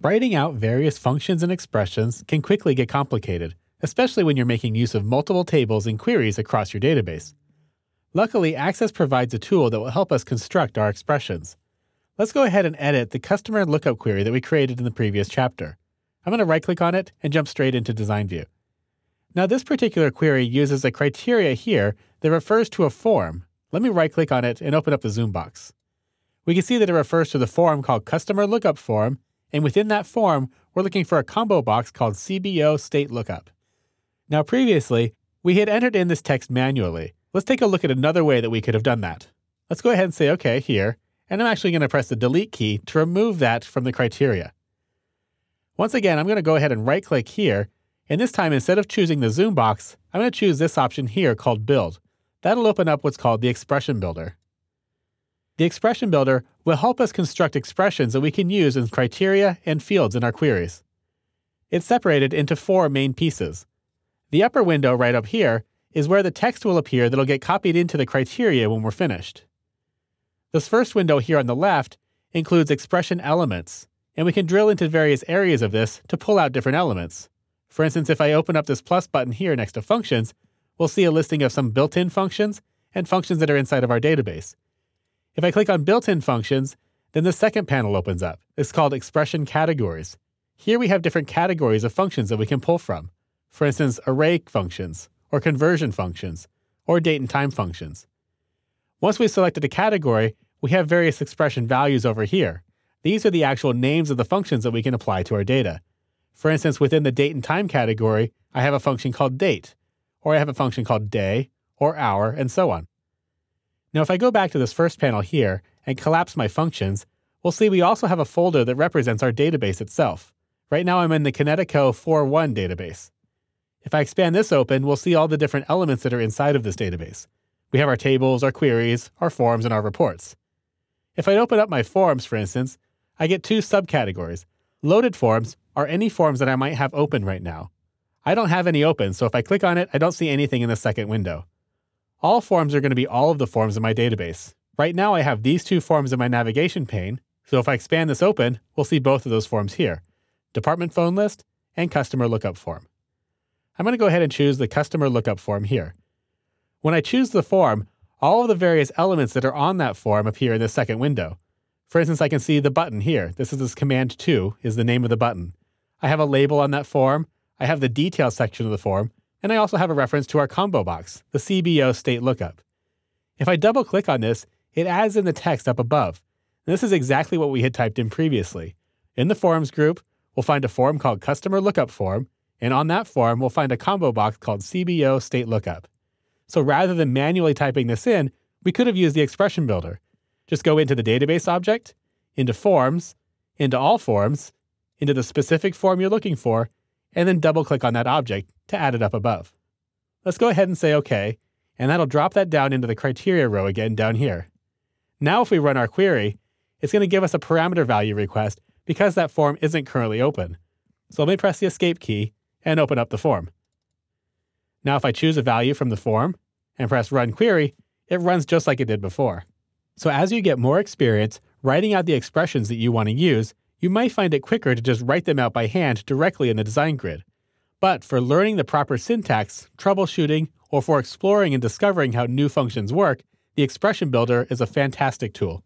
Writing out various functions and expressions can quickly get complicated, especially when you're making use of multiple tables and queries across your database. Luckily, Access provides a tool that will help us construct our expressions. Let's go ahead and edit the customer lookup query that we created in the previous chapter. I'm going to right click on it and jump straight into Design View. Now, this particular query uses a criteria here that refers to a form. Let me right click on it and open up the zoom box. We can see that it refers to the form called Customer Lookup Form, and within that form, we're looking for a combo box called CBO State Lookup. Now, previously, we had entered in this text manually. Let's take a look at another way that we could have done that. Let's go ahead and say OK here, and I'm actually going to press the Delete key to remove that from the criteria. Once again, I'm going to go ahead and right click here, and this time instead of choosing the zoom box, I'm going to choose this option here called Build. That'll open up what's called the Expression Builder. The Expression Builder will help us construct expressions that we can use in criteria and fields in our queries. It's separated into four main pieces. The upper window right up here is where the text will appear that'll get copied into the criteria when we're finished. This first window here on the left includes expression elements, and we can drill into various areas of this to pull out different elements. For instance, if I open up this plus button here next to functions, we'll see a listing of some built-in functions and functions that are inside of our database. If I click on built-in functions, then the second panel opens up. It's called expression categories. Here we have different categories of functions that we can pull from. For instance, array functions, or conversion functions, or date and time functions. Once we've selected a category, we have various expression values over here. These are the actual names of the functions that we can apply to our data. For instance, within the date and time category, I have a function called date, or I have a function called day, or hour, and so on. Now, if I go back to this first panel here and collapse my functions, we'll see we also have a folder that represents our database itself. Right now I'm in the Kinetico 4.1 database. If I expand this open, we'll see all the different elements that are inside of this database. We have our tables, our queries, our forms, and our reports. If I open up my forms, for instance, I get two subcategories. Loaded forms are any forms that I might have open right now. I don't have any open, so if I click on it, I don't see anything in the second window. All forms are going to be all of the forms in my database. Right now I have these two forms in my navigation pane, so if I expand this open, we'll see both of those forms here, Department Phone List and Customer Lookup Form. I'm going to go ahead and choose the Customer Lookup Form here. When I choose the form, all of the various elements that are on that form appear in the second window. For instance, I can see the button here. This is this command 2 is the name of the button. I have a label on that form. I have the details section of the form, and I also have a reference to our combo box, the CBO state lookup. If I double click on this, it adds in the text up above. And this is exactly what we had typed in previously. In the forms group, we'll find a form called customer lookup form, and on that form, we'll find a combo box called CBO state lookup. So rather than manually typing this in, we could have used the expression builder. Just go into the database object, into forms, into all forms, into the specific form you're looking for, and then double click on that object to add it up above. Let's go ahead and say OK, and that'll drop that down into the criteria row again down here. Now if we run our query, it's going to give us a parameter value request because that form isn't currently open. So let me press the escape key and open up the form. Now if I choose a value from the form and press run query, it runs just like it did before. So as you get more experience writing out the expressions that you want to use, you might find it quicker to just write them out by hand directly in the design grid. But for learning the proper syntax, troubleshooting, or for exploring and discovering how new functions work, the Expression Builder is a fantastic tool.